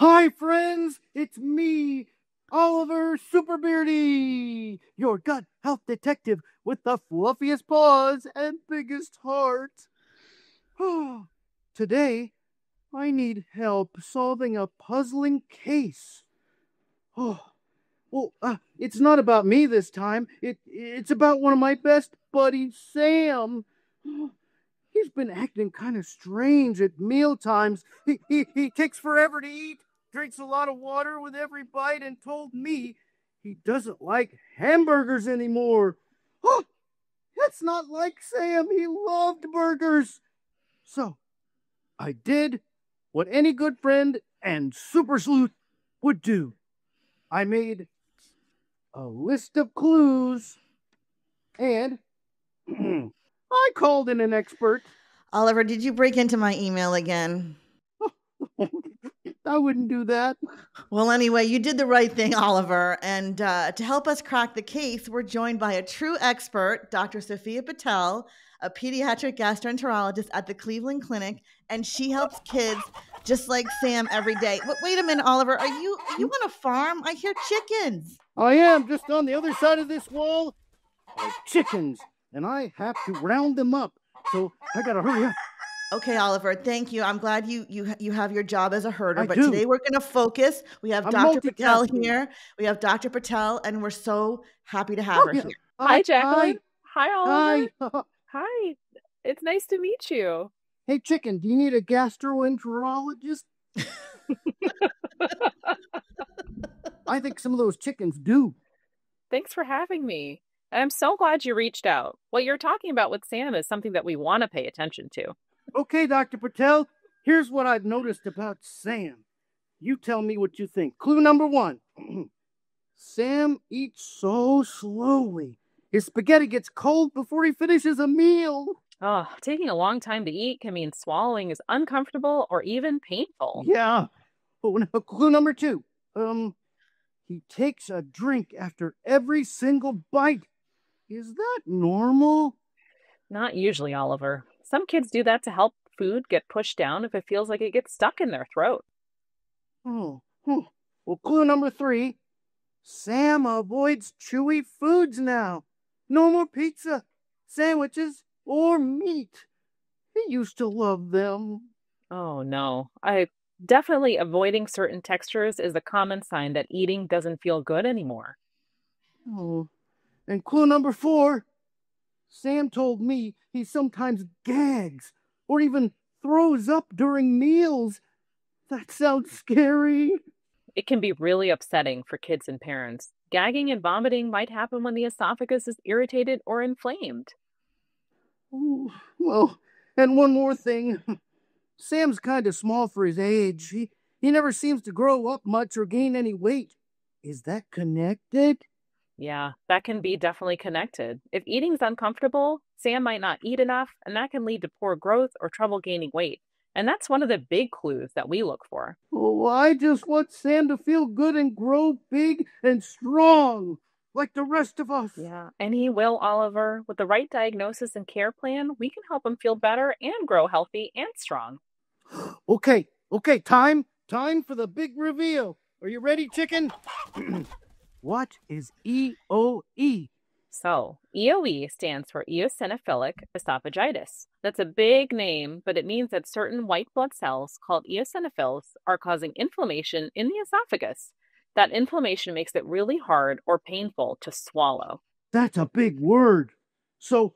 Hi, friends. It's me, Oliver Super Beardie, your gut health detective with the fluffiest paws and biggest heart. Today, I need help solving a puzzling case. Oh, well, uh, it's not about me this time. It it's about one of my best buddies, Sam. He's been acting kind of strange at meal times. He, he, he takes forever to eat, drinks a lot of water with every bite, and told me he doesn't like hamburgers anymore. Oh, that's not like Sam. He loved burgers. So I did what any good friend and super sleuth would do. I made a list of clues and I called in an expert. Oliver, did you break into my email again? I wouldn't do that. Well, anyway, you did the right thing, Oliver. And uh, to help us crack the case, we're joined by a true expert, Dr. Sophia Patel, a pediatric gastroenterologist at the Cleveland Clinic, and she helps kids just like Sam every day. Wait, wait a minute, Oliver. Are you are you on a farm? I hear chickens. I am just on the other side of this wall. Are chickens, and I have to round them up. So I gotta hurry up. Okay, Oliver, thank you. I'm glad you you you have your job as a herder, I but do. today we're going to focus. We have I'm Dr. Patel here. We have Dr. Patel, and we're so happy to have Oh, her yeah. here. Hi, Jacqueline. Hi, Oliver. Hi. Hi. It's nice to meet you. Hey, chicken, do you need a gastroenterologist? I think some of those chickens do. Thanks for having me. And I'm so glad you reached out. What you're talking about with Sam is something that we want to pay attention to. Okay, Dr. Patel, here's what I've noticed about Sam. You tell me what you think. Clue number one Sam eats so slowly. His spaghetti gets cold before he finishes a meal. Oh, taking a long time to eat can mean swallowing is uncomfortable or even painful. Yeah. Oh, no, clue number two. Um, he takes a drink after every single bite. Is that normal? Not usually, Oliver. Some kids do that to help food get pushed down if it feels like it gets stuck in their throat. Oh, hmm. well, clue number three. Sam avoids chewy foods now. No more pizza, sandwiches, or meat. He used to love them. Oh no. I definitely avoiding certain textures is a common sign that eating doesn't feel good anymore. Oh, and clue number four. Sam told me he sometimes gags or even throws up during meals. That sounds scary. It can be really upsetting for kids and parents. Gagging and vomiting might happen when the esophagus is irritated or inflamed. Oh, well, and one more thing. Sam's kind of small for his age. He, he never seems to grow up much or gain any weight. Is that connected? Yeah, that can be definitely connected. If eating's uncomfortable, Sam might not eat enough, and that can lead to poor growth or trouble gaining weight. And that's one of the big clues that we look for. Oh, I just want Sam to feel good and grow big and strong, like the rest of us. Yeah, and he will, Oliver. With the right diagnosis and care plan, we can help him feel better and grow healthy and strong. Okay, okay, time, time for the big reveal. Are you ready, chicken? what is EOE? So, EOE stands for eosinophilic esophagitis. That's a big name, but it means that certain white blood cells called eosinophils are causing inflammation in the esophagus. That inflammation makes it really hard or painful to swallow. That's a big word. So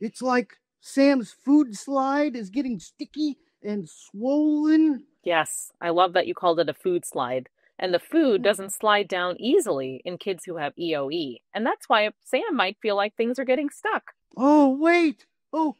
it's like Sam's food slide is getting sticky and swollen. Yes, I love that you called it a food slide. And the food mm. doesn't slide down easily in kids who have EOE. And that's why Sam might feel like things are getting stuck. Oh, wait. Oh,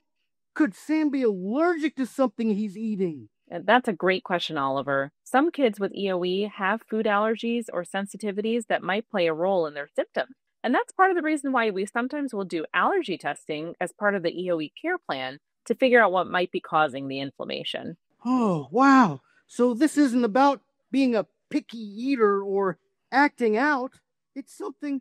could Sam be allergic to something he's eating? And that's a great question, Oliver. Some kids with EOE have food allergies or sensitivities that might play a role in their symptoms. And that's part of the reason why we sometimes will do allergy testing as part of the EOE care plan to figure out what might be causing the inflammation. Oh, wow. So this isn't about being a picky eater or acting out. It's something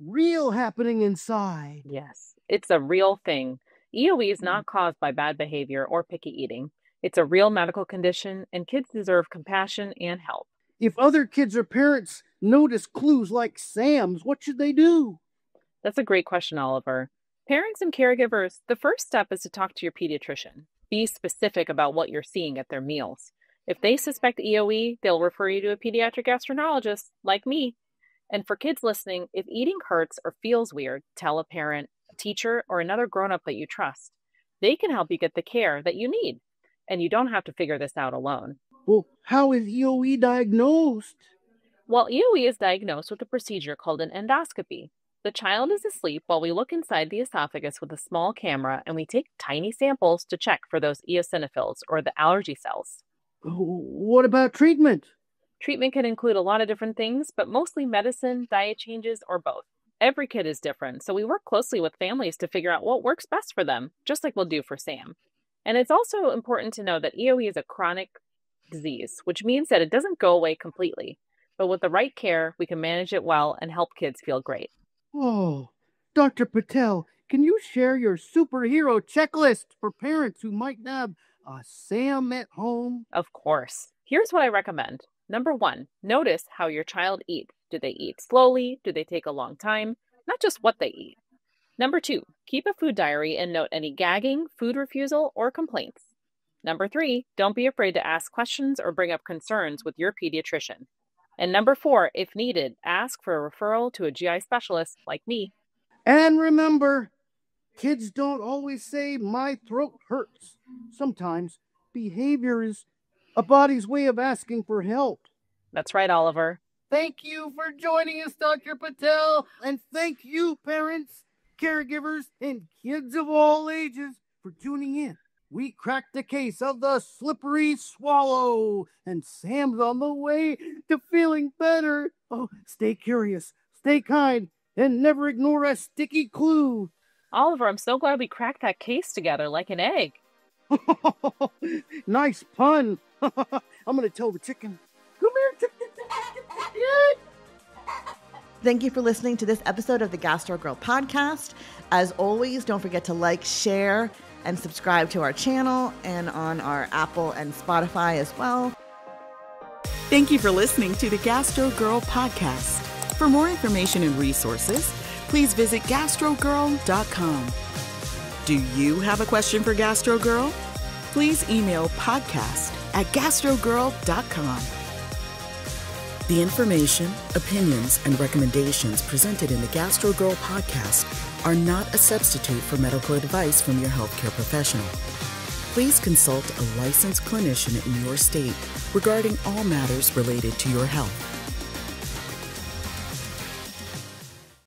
real happening inside. Yes, it's a real thing. EOE is hmm. not caused by bad behavior or picky eating. It's a real medical condition, and kids deserve compassion and help. if other kids or parents notice clues like Sam's, what should they do? That's a great question, Oliver. Parents and caregivers, the first step is to talk to your pediatrician. Be specific about what you're seeing at their meals. If they suspect EOE, they'll refer you to a pediatric gastroenterologist like me. And for kids listening, if eating hurts or feels weird, tell a parent, a teacher, or another grown up that you trust. They can help you get the care that you need. And you don't have to figure this out alone. Well, how is EOE diagnosed? Well, EOE is diagnosed with a procedure called an endoscopy. The child is asleep while we look inside the esophagus with a small camera and we take tiny samples to check for those eosinophils or the allergy cells. What about treatment? Treatment can include a lot of different things, but mostly medicine, diet changes, or both. Every kid is different, so we work closely with families to figure out what works best for them, just like we'll do for Sam. And it's also important to know that EOE is a chronic disease, which means that it doesn't go away completely. But with the right care, we can manage it well and help kids feel great. Oh, Dr. Patel, can you share your superhero checklist for parents who might have a Sam at home? Of course. Here's what I recommend. Number one, notice how your child eats. Do they eat slowly? Do they take a long time? Not just what they eat. Number two, keep a food diary and note any gagging, food refusal, or complaints. Number three, don't be afraid to ask questions or bring up concerns with your pediatrician. And number four, if needed, ask for a referral to a GI specialist like me. And remember, kids don't always say, My throat hurts. Sometimes behavior is a body's way of asking for help. That's right, Oliver. Thank you for joining us, Dr. Patel. And thank you, parents, caregivers, and kids of all ages for tuning in we cracked the case of the slippery swallow, and Sam's on the way to feeling better. Oh, stay curious, stay kind, and never ignore a sticky clue. Oliver, I'm so glad we cracked that case together like an egg. nice pun. I'm going to tell the chicken. Come here, chicken. Thank you for listening to this episode of the Gastro Girl podcast. As always, don't forget to like, share, and subscribe to our channel and on our Apple and Spotify as well. Thank you for listening to the Gastro Girl podcast. For more information and resources, please visit gastrogirl.com. Do you have a question for Gastro Girl? Please email podcast at gastrogirl.com. The information, opinions, and recommendations presented in the Gastro Girl podcast are not a substitute for medical advice from your healthcare professional. Please consult a licensed clinician in your state regarding all matters related to your health.